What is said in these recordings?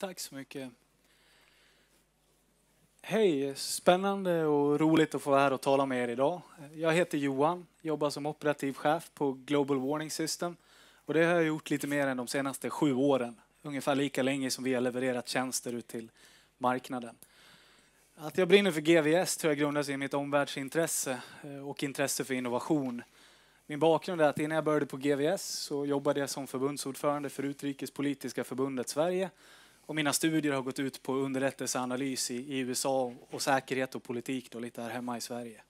Tack så mycket. Hej, spännande och roligt att få vara här och tala med er idag. Jag heter Johan, jobbar som operativ chef på Global Warning System och det har jag gjort lite mer än de senaste sju åren. Ungefär lika länge som vi har levererat tjänster ut till marknaden. Att jag brinner för GVS tror jag grundar sig i mitt omvärldsintresse eh, och intresse för innovation. Min bakgrund är att innan jag började på GVS så jobbade jag som förbundsordförande för Utrikespolitiska förbundet Sverige och mina studier har gått ut på underrättelseanalys i, i USA och säkerhet och politik då lite här hemma i Sverige.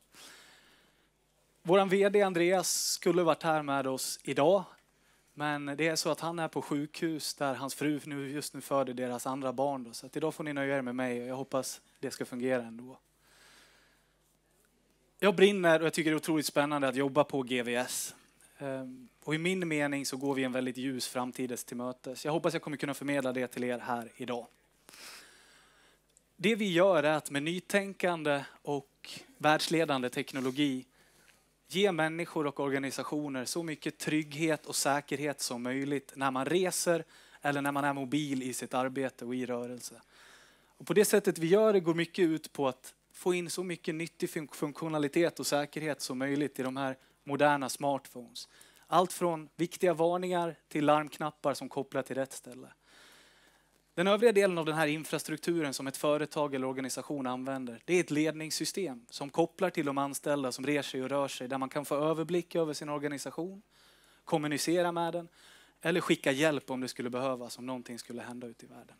Vår VD Andreas skulle varit här med oss idag. Men det är så att han är på sjukhus där hans fru nu, just nu föder deras andra barn. Då. Så att idag får ni nöja er med mig och jag hoppas det ska fungera ändå. Jag brinner och jag tycker det är otroligt spännande att jobba på GVS. Ehm, och i min mening så går vi en väldigt ljus framtid till mötes. Jag hoppas jag kommer kunna förmedla det till er här idag. Det vi gör är att med nytänkande och världsledande teknologi ge människor och organisationer så mycket trygghet och säkerhet som möjligt när man reser eller när man är mobil i sitt arbete och i rörelse. Och på det sättet vi gör det går mycket ut på att få in så mycket nyttig funktionalitet och säkerhet som möjligt i de här moderna smartphones. Allt från viktiga varningar till larmknappar som kopplar till rätt ställe. Den övriga delen av den här infrastrukturen som ett företag eller organisation använder, det är ett ledningssystem som kopplar till de anställda som reser sig och rör sig, där man kan få överblick över sin organisation, kommunicera med den eller skicka hjälp om det skulle behövas, om någonting skulle hända ute i världen.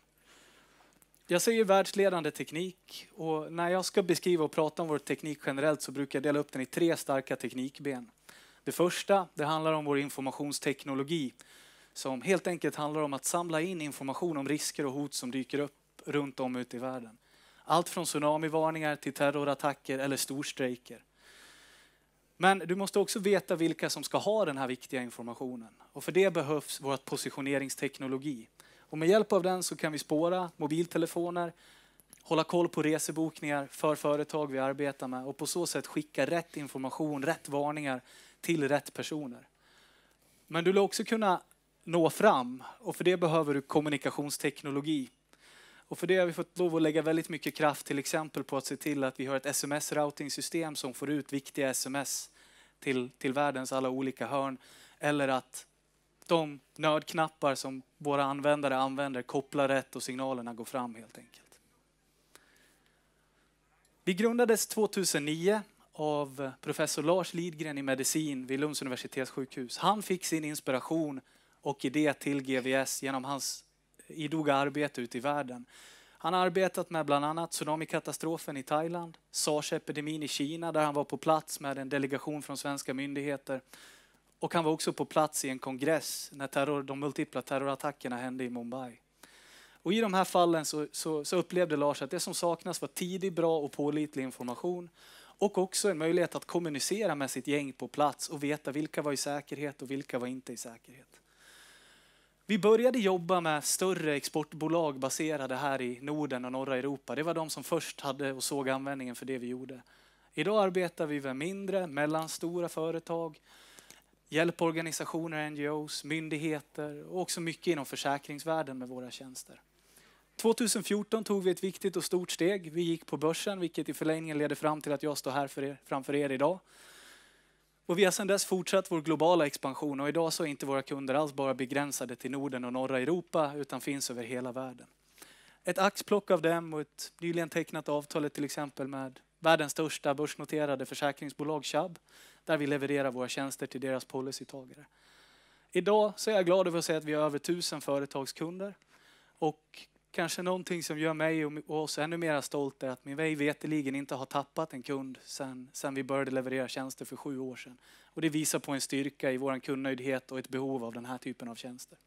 Jag säger världsledande teknik och när jag ska beskriva och prata om vår teknik generellt så brukar jag dela upp den i tre starka teknikben. Det första, det handlar om vår informationsteknologi som helt enkelt handlar om att samla in information om risker och hot som dyker upp runt om ute i världen. Allt från tsunamivarningar till terrorattacker eller storstrejker. Men du måste också veta vilka som ska ha den här viktiga informationen. Och för det behövs vår positioneringsteknologi. Och med hjälp av den så kan vi spåra mobiltelefoner, hålla koll på resebokningar för företag vi arbetar med och på så sätt skicka rätt information, rätt varningar till rätt personer. Men du vill också kunna nå fram och för det behöver du kommunikationsteknologi. Och för det har vi fått lov att lägga väldigt mycket kraft till exempel på att se till att vi har ett sms-routing-system som får ut viktiga sms till, till världens alla olika hörn. Eller att de nödknappar som våra användare använder kopplar rätt och signalerna går fram helt enkelt. Vi grundades 2009 av professor Lars Lidgren i medicin vid Lunds universitetssjukhus. Han fick sin inspiration och idé till GVS genom hans eh, idoga arbete ute i världen. Han har arbetat med bland annat tsunamikatastrofen i Thailand, sars-epidemin i Kina där han var på plats med en delegation från svenska myndigheter. Och han var också på plats i en kongress när terror, de multipla terrorattackerna hände i Mumbai. Och I de här fallen så, så, så upplevde Lars att det som saknas var tidig, bra och pålitlig information och också en möjlighet att kommunicera med sitt gäng på plats och veta vilka var i säkerhet och vilka var inte i säkerhet. Vi började jobba med större exportbolag baserade här i Norden och norra Europa. Det var de som först hade och såg användningen för det vi gjorde. Idag arbetar vi med mindre, mellanstora företag, hjälporganisationer, NGOs, myndigheter och också mycket inom försäkringsvärlden med våra tjänster. 2014 tog vi ett viktigt och stort steg. Vi gick på börsen, vilket i förlängningen leder fram till att jag står här för er, framför er idag. Och vi har sedan dess fortsatt vår globala expansion och idag så är inte våra kunder alls bara begränsade till Norden och norra Europa utan finns över hela världen. Ett axplock av dem och ett nyligen tecknat avtal till exempel med världens största börsnoterade försäkringsbolag Chubb där vi levererar våra tjänster till deras policytagare. Idag så är jag glad över att säga att vi har över tusen företagskunder och Kanske någonting som gör mig och oss ännu mer stolta är att min mig veteligen inte har tappat en kund sedan, vi började leverera tjänster för sju år sedan. Och det visar på en styrka i vår kundnöjdhet och ett behov av den här typen av tjänster.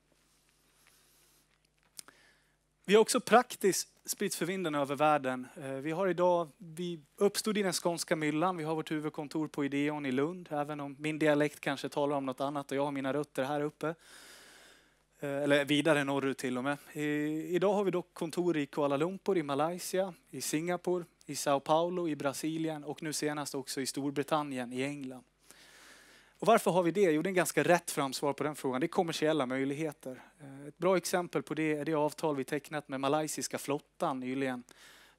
Vi har också praktiskt spritt för vinden över världen. Eh, vi har idag, vi uppstod i den skånska myllan. Vi har vårt huvudkontor på Ideon i Lund, även om min dialekt kanske talar om något annat och jag har mina rötter här uppe. Eh, eller vidare norrut till och med. I idag har vi dock kontor i Kuala Lumpur i Malaysia, i Singapore, i Sao Paulo i Brasilien och nu senast också i Storbritannien i England. Och varför har vi det? Jo, det är en ganska rätt framsvar på den frågan. Det är kommersiella möjligheter. Eh, ett bra exempel på det är det avtal vi tecknat med malaysiska flottan nyligen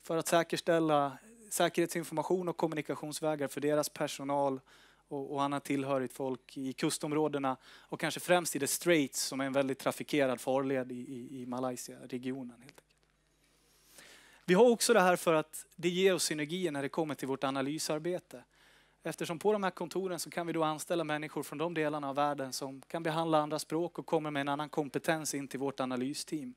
för att säkerställa säkerhetsinformation och kommunikationsvägar för deras personal och, och annat tillhörigt folk i kustområdena och kanske främst i the Straits som är en väldigt trafikerad farled i, i, i Malaysia-regionen. Vi har också det här för att det ger oss synergier när det kommer till vårt analysarbete. Eftersom på de här kontoren så kan vi då anställa människor från de delarna av världen som kan behandla andra språk och kommer med en annan kompetens in till vårt analysteam.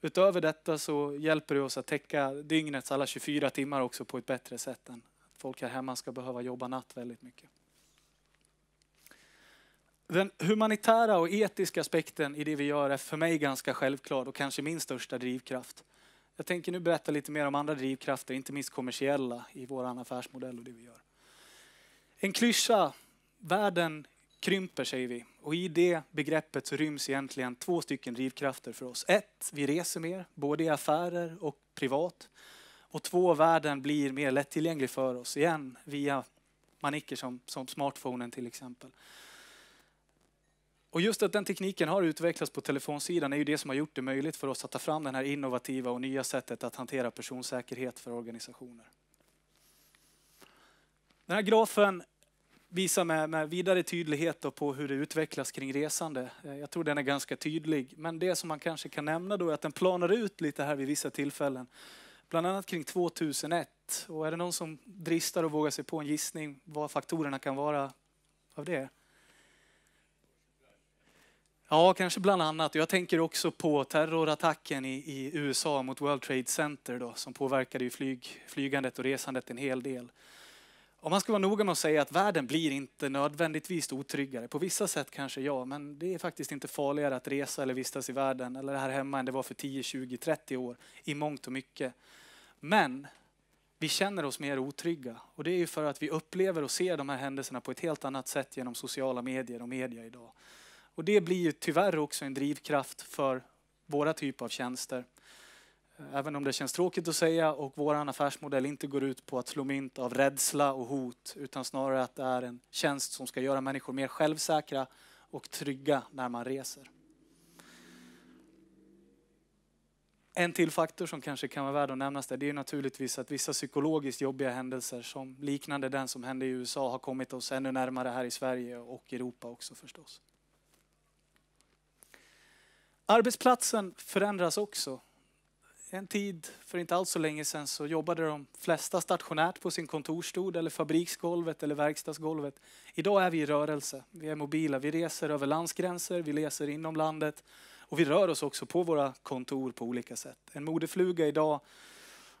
Utöver detta så hjälper det oss att täcka dygnets alla 24 timmar också på ett bättre sätt än folk här hemma ska behöva jobba natt väldigt mycket. Den humanitära och etiska aspekten i det vi gör är för mig ganska självklar och kanske min största drivkraft. Jag tänker nu berätta lite mer om andra drivkrafter, inte minst kommersiella, i vår affärsmodell och det vi gör. En klyscha, världen krymper säger vi. Och i det begreppet så ryms egentligen två stycken drivkrafter för oss. Ett, vi reser mer, både i affärer och privat. Och två, världen blir mer lättillgänglig för oss igen via manicker som, som smartphonen till exempel. Och just att den tekniken har utvecklats på telefonsidan är ju det som har gjort det möjligt för oss att ta fram det här innovativa och nya sättet att hantera personsäkerhet för organisationer. Den här grafen visar med, med vidare tydlighet på hur det utvecklas kring resande. Jag tror den är ganska tydlig, men det som man kanske kan nämna då är att den planar ut lite här vid vissa tillfällen. Bland annat kring 2001. Och är det någon som dristar och vågar sig på en gissning vad faktorerna kan vara av det? Ja, kanske bland annat. Jag tänker också på terrorattacken i, i USA mot World Trade Center då, som påverkade flyg, flygandet och resandet en hel del. Om man ska vara noga med att säga att världen blir inte nödvändigtvis otryggare. På vissa sätt kanske ja, men det är faktiskt inte farligare att resa eller vistas i världen eller här hemma än det var för 10, 20, 30 år i mångt och mycket. Men vi känner oss mer otrygga och det är ju för att vi upplever och ser de här händelserna på ett helt annat sätt genom sociala medier och media idag. Och det blir ju tyvärr också en drivkraft för våra typer av tjänster. Även om det känns tråkigt att säga och vår affärsmodell inte går ut på att slå mynt av rädsla och hot utan snarare att det är en tjänst som ska göra människor mer självsäkra och trygga när man reser. En till faktor som kanske kan vara värd att nämnas där, det är naturligtvis att vissa psykologiskt jobbiga händelser som liknande den som hände i USA har kommit oss ännu närmare här i Sverige och Europa också förstås. Arbetsplatsen förändras också. En tid för inte alls så länge sedan så jobbade de flesta stationärt på sin kontorsstol eller fabriksgolvet eller verkstadsgolvet. Idag är vi i rörelse. Vi är mobila. Vi reser över landsgränser, vi reser inom landet och vi rör oss också på våra kontor på olika sätt. En modefluga idag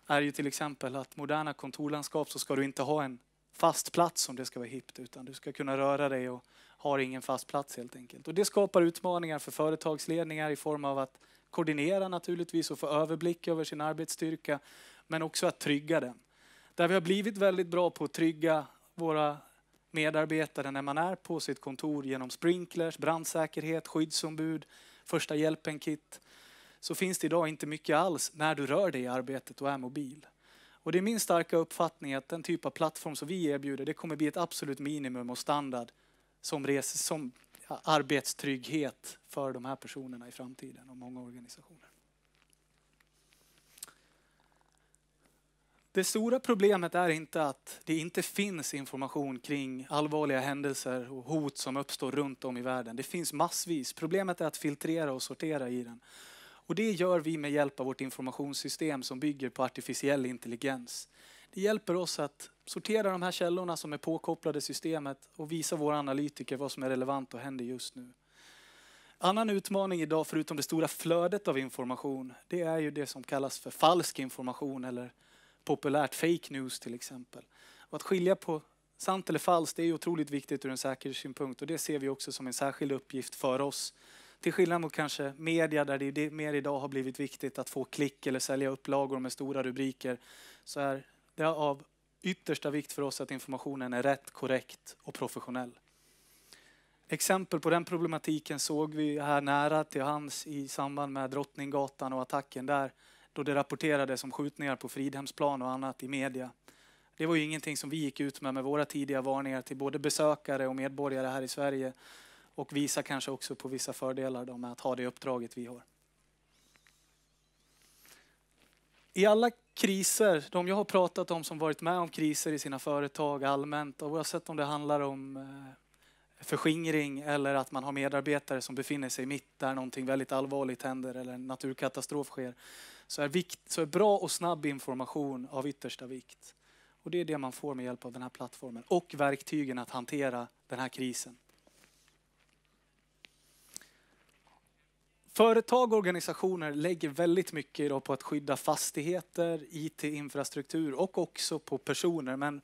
är ju till exempel att moderna kontorlandskap så ska du inte ha en fast plats om det ska vara hippt utan du ska kunna röra dig och har ingen fast plats helt enkelt. Och det skapar utmaningar för företagsledningar i form av att koordinera naturligtvis och få överblick över sin arbetsstyrka, men också att trygga den. Där vi har blivit väldigt bra på att trygga våra medarbetare när man är på sitt kontor genom sprinklers, brandsäkerhet, skyddsombud, första hjälpen-kit, så finns det idag inte mycket alls när du rör dig i arbetet och är mobil. Och det är min starka uppfattning att den typ av plattform som vi erbjuder, det kommer bli ett absolut minimum och standard som, res, som arbetstrygghet för de här personerna i framtiden och många organisationer. Det stora problemet är inte att det inte finns information kring allvarliga händelser och hot som uppstår runt om i världen. Det finns massvis. Problemet är att filtrera och sortera i den. Och det gör vi med hjälp av vårt informationssystem som bygger på artificiell intelligens. Det hjälper oss att sortera de här källorna som är påkopplade systemet och visa våra analytiker vad som är relevant och händer just nu. Annan utmaning idag, förutom det stora flödet av information, det är ju det som kallas för falsk information eller populärt fake news till exempel. Och att skilja på sant eller falskt det är otroligt viktigt ur en säkerhetssynpunkt och det ser vi också som en särskild uppgift för oss. Till skillnad mot kanske media där det mer idag har blivit viktigt att få klick eller sälja upplagor med stora rubriker så är det av yttersta vikt för oss att informationen är rätt, korrekt och professionell. Exempel på den problematiken såg vi här nära till hands i samband med Drottninggatan och attacken där, då det rapporterades om skjutningar på Fridhemsplan och annat i media. Det var ju ingenting som vi gick ut med med våra tidiga varningar till både besökare och medborgare här i Sverige och visar kanske också på vissa fördelar då med att ha det uppdraget vi har. I alla kriser, de jag har pratat om som varit med om kriser i sina företag allmänt, oavsett om det handlar om eh, förskingring eller att man har medarbetare som befinner sig mitt där någonting väldigt allvarligt händer eller en naturkatastrof sker, så är, vikt, så är bra och snabb information av yttersta vikt. Och det är det man får med hjälp av den här plattformen och verktygen att hantera den här krisen. Företag och organisationer lägger väldigt mycket idag på att skydda fastigheter, IT-infrastruktur och också på personer. Men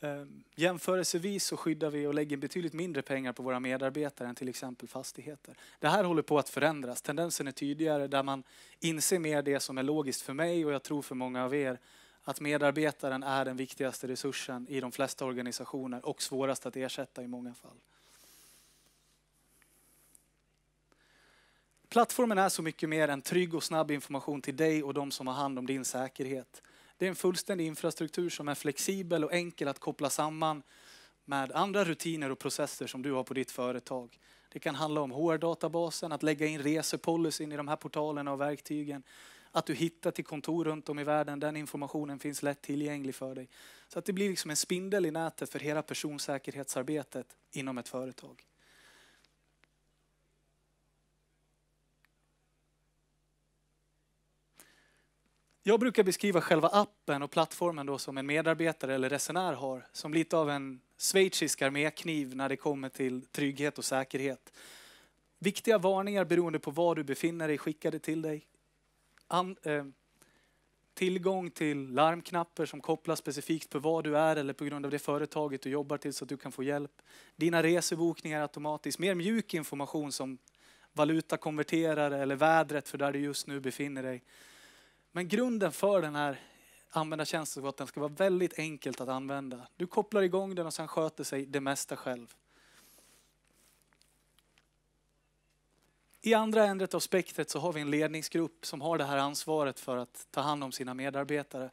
Ehm, jämförelsevis så skyddar vi och lägger betydligt mindre pengar på våra medarbetare än till exempel fastigheter. Det här håller på att förändras. Tendensen är tydligare där man inser mer det som är logiskt för mig och jag tror för många av er att medarbetaren är den viktigaste resursen i de flesta organisationer och svårast att ersätta i många fall. Plattformen är så mycket mer än trygg och snabb information till dig och de som har hand om din säkerhet. Det är en fullständig infrastruktur som är flexibel och enkel att koppla samman med andra rutiner och processer som du har på ditt företag. Det kan handla om HR-databasen, att lägga in resepolicyn i de här portalerna och verktygen. Att du hittar till kontor runt om i världen, den informationen finns lätt tillgänglig för dig. Så att det blir liksom en spindel i nätet för hela personsäkerhetsarbetet inom ett företag. Jag brukar beskriva själva appen och plattformen då som en medarbetare eller resenär har som lite av en schweizisk armékniv när det kommer till trygghet och säkerhet. Viktiga varningar beroende på var du befinner dig skickade till dig. An, eh, tillgång till larmknappar som kopplas specifikt på var du är eller på grund av det företaget du jobbar till så att du kan få hjälp. Dina resebokningar automatiskt. Mer mjuk information som valutakonverterare eller vädret för där du just nu befinner dig. Men grunden för den här användartjänsten är att den ska vara väldigt enkelt att använda. Du kopplar igång den och sen sköter sig det mesta själv. I andra ändret av spektret så har vi en ledningsgrupp som har det här ansvaret för att ta hand om sina medarbetare.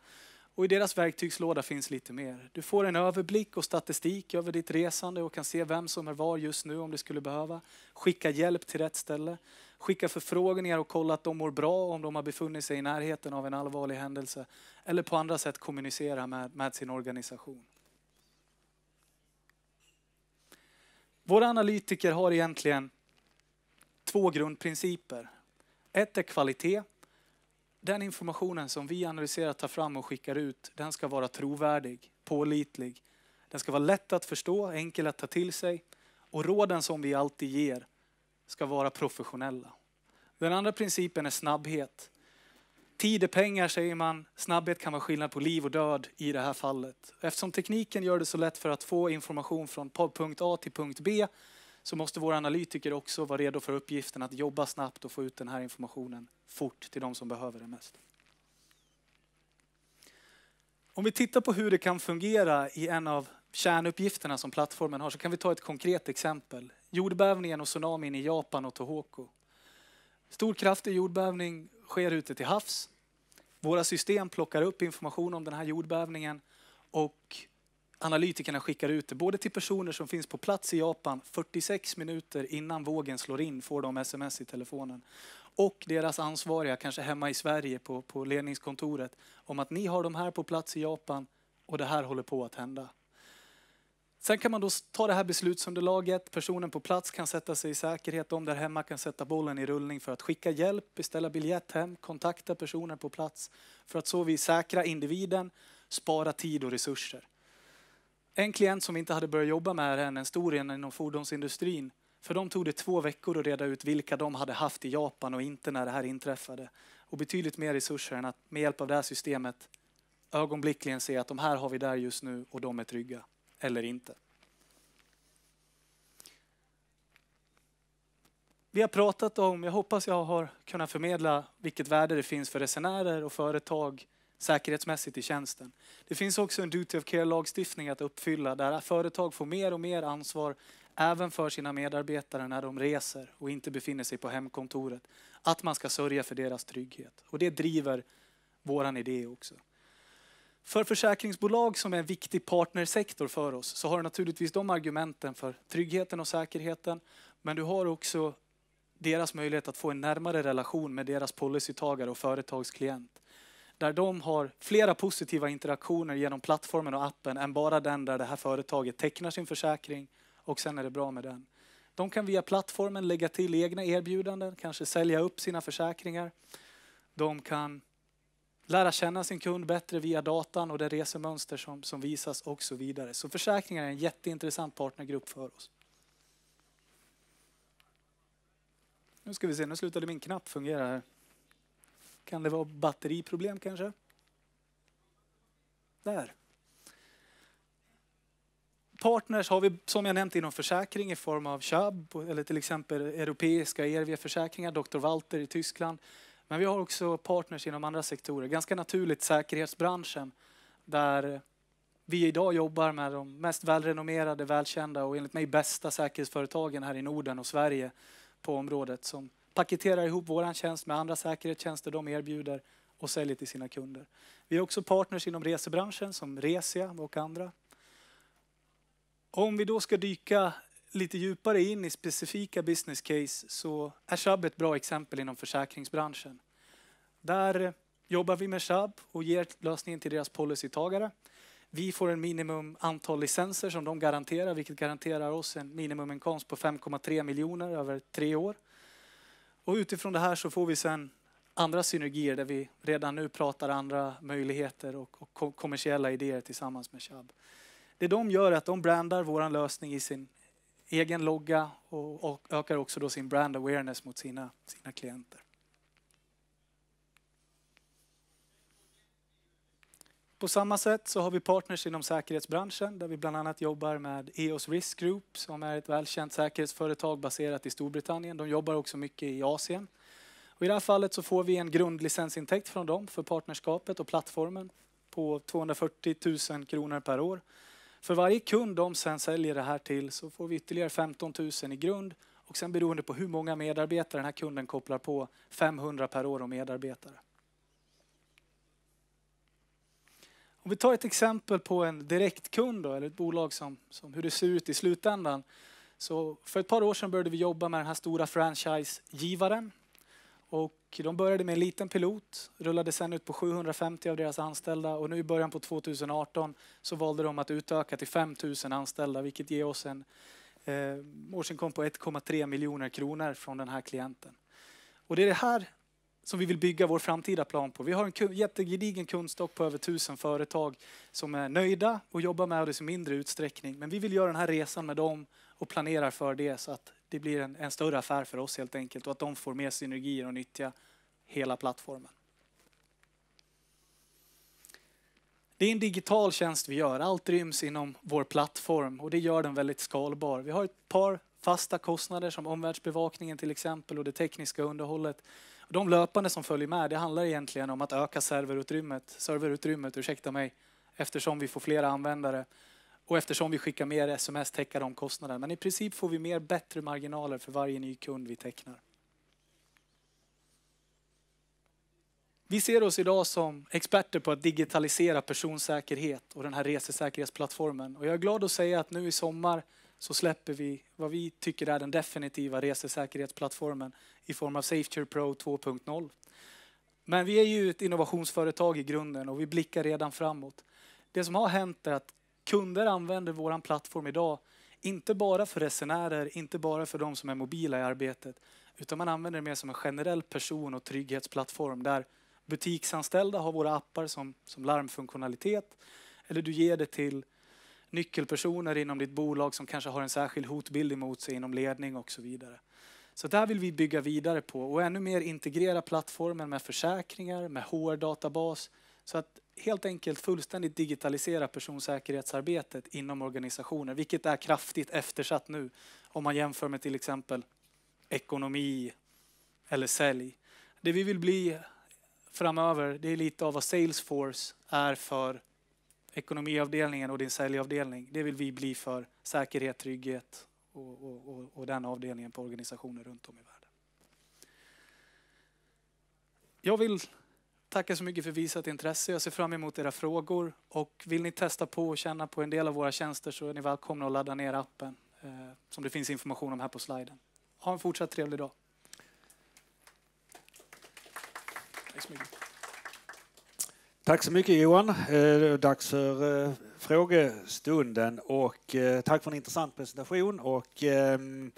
Och i deras verktygslåda finns lite mer. Du får en överblick och statistik över ditt resande och kan se vem som är var just nu om du skulle behöva. Skicka hjälp till rätt ställe skicka förfrågningar och kolla att de mår bra om de har befunnit sig i närheten av en allvarlig händelse. Eller på andra sätt kommunicera med, med sin organisation. Våra analytiker har egentligen två grundprinciper. Ett är kvalitet. Den informationen som vi analyserar, tar fram och skickar ut, den ska vara trovärdig, pålitlig. Den ska vara lätt att förstå, enkel att ta till sig. Och råden som vi alltid ger, ska vara professionella. Den andra principen är snabbhet. Tid är pengar säger man. Snabbhet kan vara skillnad på liv och död i det här fallet. Eftersom tekniken gör det så lätt för att få information från punkt A till punkt B så måste våra analytiker också vara redo för uppgiften att jobba snabbt och få ut den här informationen fort till de som behöver det mest. Om vi tittar på hur det kan fungera i en av kärnuppgifterna som plattformen har så kan vi ta ett konkret exempel. Jordbävningen och tsunamin i Japan och Tohoku. Stor kraftig jordbävning sker ute till havs. Våra system plockar upp information om den här jordbävningen och analytikerna skickar ut det både till personer som finns på plats i Japan 46 minuter innan vågen slår in får de sms i telefonen. Och deras ansvariga, kanske hemma i Sverige på, på ledningskontoret, om att ni har de här på plats i Japan och det här håller på att hända. Sen kan man då ta det här beslutsunderlaget, personen på plats kan sätta sig i säkerhet, de där hemma kan sätta bollen i rullning för att skicka hjälp, beställa biljett hem, kontakta personer på plats för att så vi säkra individen, spara tid och resurser. En klient som vi inte hade börjat jobba med det än, en stor en inom fordonsindustrin, för dem tog det två veckor att reda ut vilka de hade haft i Japan och inte när det här inträffade. Och betydligt mer resurser än att med hjälp av det här systemet ögonblickligen se att de här har vi där just nu och de är trygga eller inte. Vi har pratat om, jag hoppas jag har kunnat förmedla vilket värde det finns för resenärer och företag säkerhetsmässigt i tjänsten. Det finns också en duty of care-lagstiftning att uppfylla där företag får mer och mer ansvar även för sina medarbetare när de reser och inte befinner sig på hemkontoret. Att man ska sörja för deras trygghet. Och det driver våran idé också. För försäkringsbolag som är en viktig partnersektor för oss så har du naturligtvis de argumenten för tryggheten och säkerheten. Men du har också deras möjlighet att få en närmare relation med deras policytagare och företagsklient. Där de har flera positiva interaktioner genom plattformen och appen än bara den där det här företaget tecknar sin försäkring och sen är det bra med den. De kan via plattformen lägga till egna erbjudanden, kanske sälja upp sina försäkringar. De kan lära känna sin kund bättre via datan och det resemönster som, som visas och så vidare. Så försäkringar är en jätteintressant partnergrupp för oss. Nu ska vi se, nu slutade min knapp fungera här. Kan det vara batteriproblem kanske? Där. Partners har vi som jag nämnt inom försäkring i form av Chubb eller till exempel europeiska ERV-försäkringar, Dr. Walter i Tyskland. Men vi har också partners inom andra sektorer. Ganska naturligt säkerhetsbranschen där vi idag jobbar med de mest välrenommerade, välkända och enligt mig bästa säkerhetsföretagen här i Norden och Sverige på området som paketerar ihop vår tjänst med andra säkerhetstjänster de erbjuder och säljer till sina kunder. Vi har också partners inom resebranschen som Resia och andra. Om vi då ska dyka lite djupare in i specifika business case så är SHAB ett bra exempel inom försäkringsbranschen. Där jobbar vi med SHAB och ger lösningen till deras policytagare. Vi får en minimum antal licenser som de garanterar, vilket garanterar oss en minimuminkomst på 5,3 miljoner över tre år. Och utifrån det här så får vi sen andra synergier där vi redan nu pratar andra möjligheter och, och kommersiella idéer tillsammans med SHAB. Det de gör är att de brandar vår lösning i sin egen logga och, och ökar också då sin brand awareness mot sina, sina klienter. På samma sätt så har vi partners inom säkerhetsbranschen där vi bland annat jobbar med EOS Risk Group som är ett välkänt säkerhetsföretag baserat i Storbritannien. De jobbar också mycket i Asien. Och I det här fallet så får vi en grundlicensintäkt från dem för partnerskapet och plattformen på 240 000 kronor per år. För varje kund de sen säljer det här till så får vi ytterligare 15 000 i grund och sen beroende på hur många medarbetare den här kunden kopplar på 500 per år och medarbetare. Om vi tar ett exempel på en direktkund då, eller ett bolag som, som hur det ser ut i slutändan. Så för ett par år sedan började vi jobba med den här stora franchisegivaren. Och de började med en liten pilot, rullade sen ut på 750 av deras anställda och nu i början på 2018 så valde de att utöka till 5000 anställda vilket ger oss en eh, årsinkomst på 1,3 miljoner kronor från den här klienten. Och det är det här som vi vill bygga vår framtida plan på. Vi har en jättegedigen kundstock på över tusen företag som är nöjda och jobbar med oss i mindre utsträckning. Men vi vill göra den här resan med dem och planerar för det så att det blir en, en större affär för oss helt enkelt och att de får mer synergier och nyttja hela plattformen. Det är en digital tjänst vi gör. Allt ryms inom vår plattform och det gör den väldigt skalbar. Vi har ett par fasta kostnader som omvärldsbevakningen till exempel och det tekniska underhållet. De löpande som följer med, det handlar egentligen om att öka serverutrymmet, serverutrymmet ursäkta mig, eftersom vi får flera användare och eftersom vi skickar mer sms täcka de kostnaderna. Men i princip får vi mer bättre marginaler för varje ny kund vi tecknar. Vi ser oss idag som experter på att digitalisera personsäkerhet och den här resesäkerhetsplattformen. Och jag är glad att säga att nu i sommar så släpper vi vad vi tycker är den definitiva resesäkerhetsplattformen i form av SafeTure Pro 2.0. Men vi är ju ett innovationsföretag i grunden och vi blickar redan framåt. Det som har hänt är att kunder använder vår plattform idag, inte bara för resenärer, inte bara för de som är mobila i arbetet, utan man använder det mer som en generell person och trygghetsplattform där butiksanställda har våra appar som, som larmfunktionalitet, eller du ger det till nyckelpersoner inom ditt bolag som kanske har en särskild hotbild emot sig inom ledning och så vidare. Så där vill vi bygga vidare på och ännu mer integrera plattformen med försäkringar, med HR-databas. Så att helt enkelt fullständigt digitalisera personsäkerhetsarbetet inom organisationer, vilket är kraftigt eftersatt nu om man jämför med till exempel ekonomi eller sälj. Det vi vill bli framöver, det är lite av vad Salesforce är för ekonomiavdelningen och din säljavdelning. Det vill vi bli för säkerhet, trygghet och, och, och, och den avdelningen på organisationer runt om i världen. Jag vill Tackar så mycket för visat intresse. Jag ser fram emot era frågor. Och vill ni testa på och känna på en del av våra tjänster så är ni välkomna att ladda ner appen eh, som det finns information om här på sliden. Ha en fortsatt trevlig dag. Tack så mycket. Tack så mycket Johan. Eh, dags för eh, frågestunden och eh, tack för en intressant presentation. Och, ehm,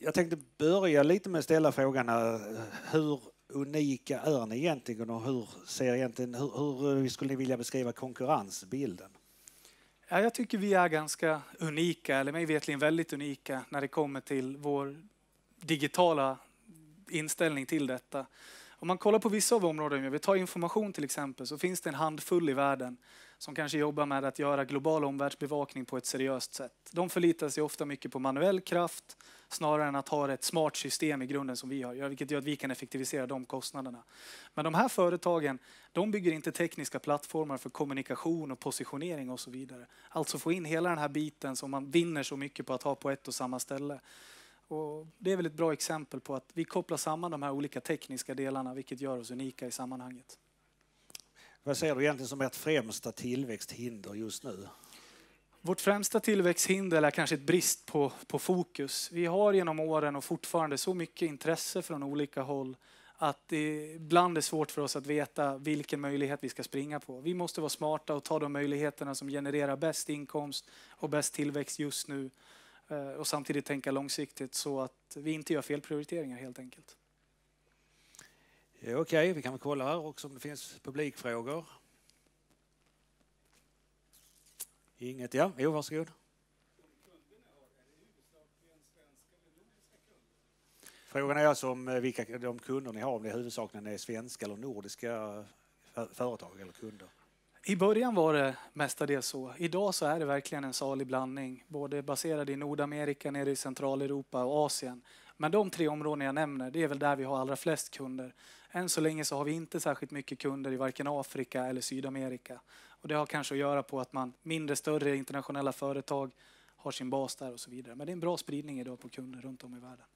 jag tänkte börja lite med att ställa frågan här. Hur unika är ni egentligen och hur, ser egentligen, hur, hur skulle ni vilja beskriva konkurrensbilden? Ja, jag tycker vi är ganska unika, eller mig vetligen väldigt unika, när det kommer till vår digitala inställning till detta. Om man kollar på vissa av områdena, vi tar information till exempel, så finns det en handfull i världen som kanske jobbar med att göra global omvärldsbevakning på ett seriöst sätt. De förlitar sig ofta mycket på manuell kraft snarare än att ha ett smart system i grunden som vi har, vilket gör att vi kan effektivisera de kostnaderna. Men de här företagen, de bygger inte tekniska plattformar för kommunikation och positionering och så vidare. Alltså få in hela den här biten som man vinner så mycket på att ha på ett och samma ställe. Och det är väl ett bra exempel på att vi kopplar samman de här olika tekniska delarna, vilket gör oss unika i sammanhanget. Vad ser du egentligen som ert främsta tillväxthinder just nu? Vårt främsta tillväxthinder är kanske ett brist på, på fokus. Vi har genom åren och fortfarande så mycket intresse från olika håll att det ibland är svårt för oss att veta vilken möjlighet vi ska springa på. Vi måste vara smarta och ta de möjligheterna som genererar bäst inkomst och bäst tillväxt just nu eh, och samtidigt tänka långsiktigt så att vi inte gör fel prioriteringar helt enkelt. Okej, okay, vi kan väl kolla här också om det finns publikfrågor. Inget, ja. Jo, varsågod. Frågan är alltså om eh, vilka de kunder ni har, om det huvudsakligen är svenska eller nordiska eh, företag eller kunder. I början var det mestadels så. Idag så är det verkligen en salig blandning, både baserad i Nordamerika, nere i Centraleuropa och Asien. Men de tre områden jag nämner, det är väl där vi har allra flest kunder. Än så länge så har vi inte särskilt mycket kunder i varken Afrika eller Sydamerika. Och det har kanske att göra på att man mindre, större internationella företag har sin bas där och så vidare. Men det är en bra spridning idag på kunder runt om i världen.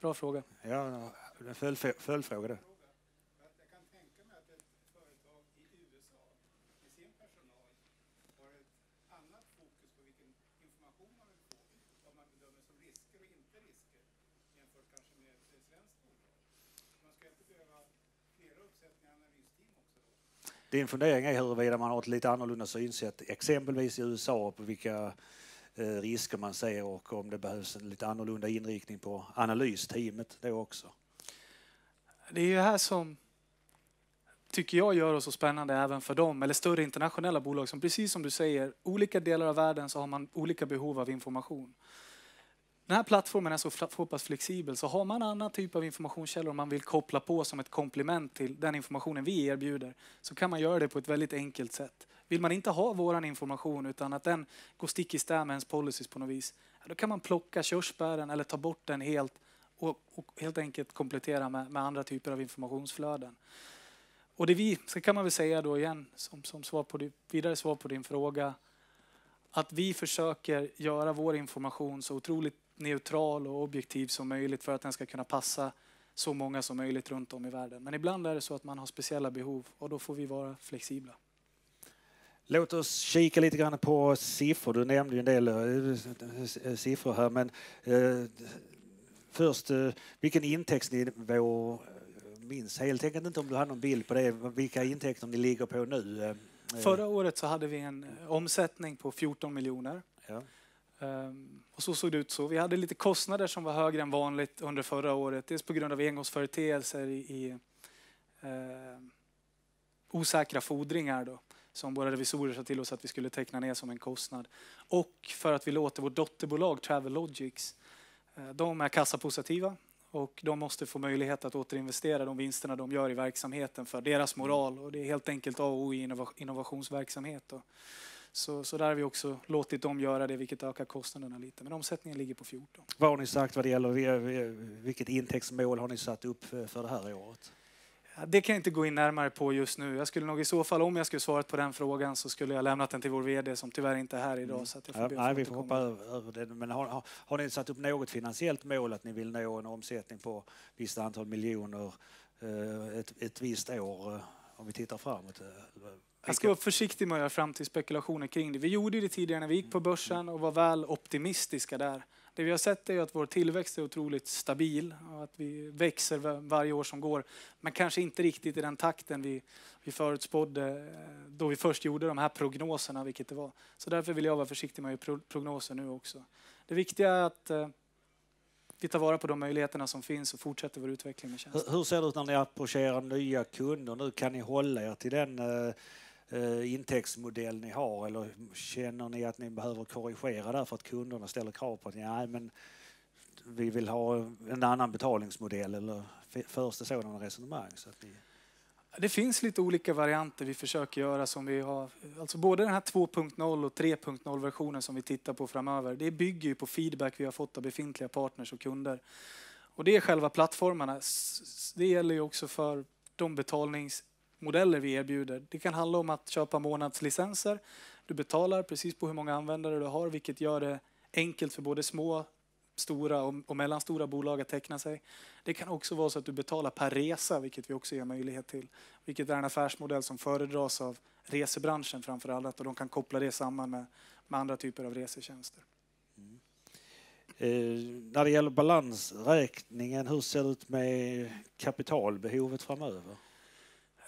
Bra fråga. Ja, följdfråga Följ Din fundering är huruvida man har ett lite annorlunda synsätt, exempelvis i USA, på vilka eh, risker man ser och om det behövs en lite annorlunda inriktning på analysteamet då också. Det är ju här som tycker jag gör oss så spännande även för dem, eller större internationella bolag som precis som du säger, olika delar av världen så har man olika behov av information. Den här plattformen är så, så pass flexibel så har man annan typ av informationskällor man vill koppla på som ett komplement till den informationen vi erbjuder så kan man göra det på ett väldigt enkelt sätt. Vill man inte ha vår information utan att den går stick i stäv med ens policies på något vis, då kan man plocka körsbären eller ta bort den helt och, och helt enkelt komplettera med, med, andra typer av informationsflöden. Och det vi, så kan man väl säga då igen som, som svar på, vidare svar på din fråga, att vi försöker göra vår information så otroligt neutral och objektiv som möjligt för att den ska kunna passa så många som möjligt runt om i världen. Men ibland är det så att man har speciella behov och då får vi vara flexibla. Låt oss kika lite grann på siffror. Du nämnde ju en del äh, siffror här, men äh, först, äh, vilken intäktsnivå minns helt enkelt inte om du har någon bild på det, vilka intäkter ni ligger på nu? Förra året så hade vi en omsättning på 14 miljoner. Ja. Ehm, och så såg det ut så. Vi hade lite kostnader som var högre än vanligt under förra året. Dels på grund av engångsföreteelser i, i eh, osäkra fordringar då, som våra revisorer sa till oss att vi skulle teckna ner som en kostnad. Och för att vi låter vårt dotterbolag Travelogics, eh, de är kassapositiva och de måste få möjlighet att återinvestera de vinsterna de gör i verksamheten för deras moral. Och det är helt enkelt A och O i innovationsverksamhet. Då. Så, så där har vi också låtit dem göra det, vilket ökar kostnaderna lite. Men omsättningen ligger på 14. Vad har ni sagt vad det gäller, vilket intäktsmål har ni satt upp för det här året? Det kan jag inte gå in närmare på just nu. Jag skulle nog i så fall, om jag skulle svarat på den frågan, så skulle jag lämnat den till vår VD som tyvärr inte är här idag. Mm. Så att jag får ja, nej, vi får hoppa över det. Men har, har, har, ni satt upp något finansiellt mål att ni vill nå en omsättning på ett visst antal miljoner eh, ett, ett visst år eh, om vi tittar framåt? Eh, Jag ska vara försiktig med att göra framtidsspekulationer kring det. Vi gjorde det tidigare när vi gick på börsen och var väl optimistiska där. Det vi har sett är att vår tillväxt är otroligt stabil och att vi växer va- varje år som går. Men kanske inte riktigt i den takten vi, vi förutspådde eh, då vi först gjorde de här prognoserna, vilket det var. Så därför vill jag vara försiktig med att göra pro- prognoser nu också. Det viktiga är att eh, vi tar vara på de möjligheterna som finns och fortsätter vår utveckling med tjänsten. Hur, hur ser det ut när ni approcherar nya kunder? Nu kan ni hålla er till den eh, eh, intäktsmodell ni har eller känner ni att ni behöver korrigera där för att kunderna ställer krav på att nej, men vi vill ha en annan betalningsmodell eller förs det sådana resonemang? Så att ni, det finns lite olika varianter vi försöker göra som vi har. Alltså både den här 2.0 och 3.0 versionen som vi tittar på framöver. Det bygger ju på feedback vi har fått av befintliga partners och kunder. Och det är själva plattformarna. Det gäller ju också för de betalningsmodeller vi erbjuder. Det kan handla om att köpa månadslicenser. Du betalar precis på hur många användare du har, vilket gör det enkelt för både små, stora och och mellanstora bolag att teckna sig. Det kan också vara så att du betalar per resa, vilket vi också ger möjlighet till. Vilket är en affärsmodell som föredras av resebranschen framför allt och de kan koppla det samman med, med andra typer av resetjänster. eh, när det gäller balansräkningen, hur ser det ut med kapitalbehovet framöver?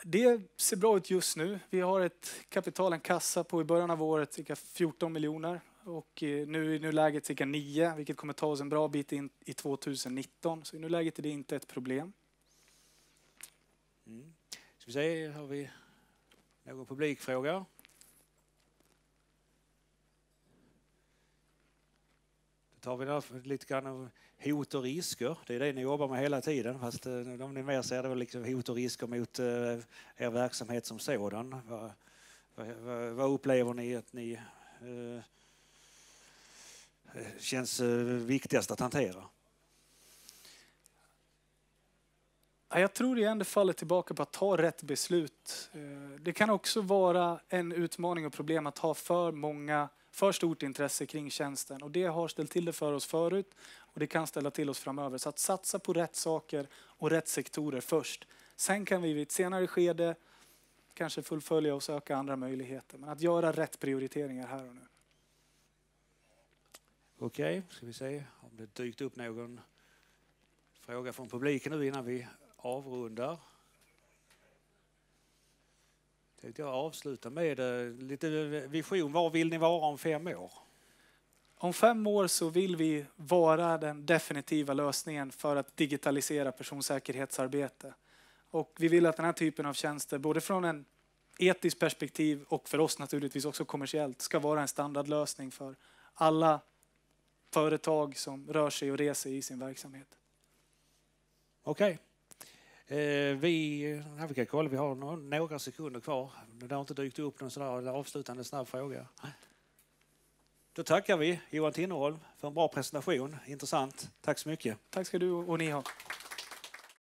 Det ser bra ut just nu. Vi har ett kapital, en kassa på i början av året cirka 14 miljoner och eh, nu är nuläget cirka 9 vilket kommer ta oss en bra bit in i 2019. Så i nuläget är det inte ett problem. Mm. Ska vi se, har vi någon publikfråga? Då tar vi där lite grann av hot och risker. Det är det ni jobbar med hela tiden. Fast eh, om ni mer ser det väl liksom hot och risker mot eh, er verksamhet som sådan. Vad, vad, vad, upplever ni att ni eh, Eh, känns eh, viktigast att hantera? Jag tror igen det faller tillbaka på att ta rätt beslut. Eh, det kan också vara en utmaning och problem att ha för många, för stort intresse kring tjänsten. Och det har ställt till det för oss förut och det kan ställa till oss framöver. Så att satsa på rätt saker och rätt sektorer först. Sen kan vi vid ett senare skede kanske fullfölja och söka andra möjligheter. Men att göra rätt prioriteringar här och nu. Okej, ska vi se om det dykt upp någon fråga från publiken nu innan vi avrundar. Tänkte jag avsluta med eh, lite vision. Var vill ni vara om fem år? Om fem år så vill vi vara den definitiva lösningen för att digitalisera personsäkerhetsarbete. Och vi vill att den här typen av tjänster, både från en etiskt perspektiv och för oss naturligtvis också kommersiellt, ska vara en standardlösning för alla företag som rör sig och reser i sin verksamhet. Okej. Eh, vi, vi kan kolla, vi har nå- några sekunder kvar. Det har inte dykt upp någon sådär avslutande snabb fråga. Då tackar vi Johan Tinnerholm för en bra presentation. Intressant. Tack så mycket. Tack ska du och ni ha.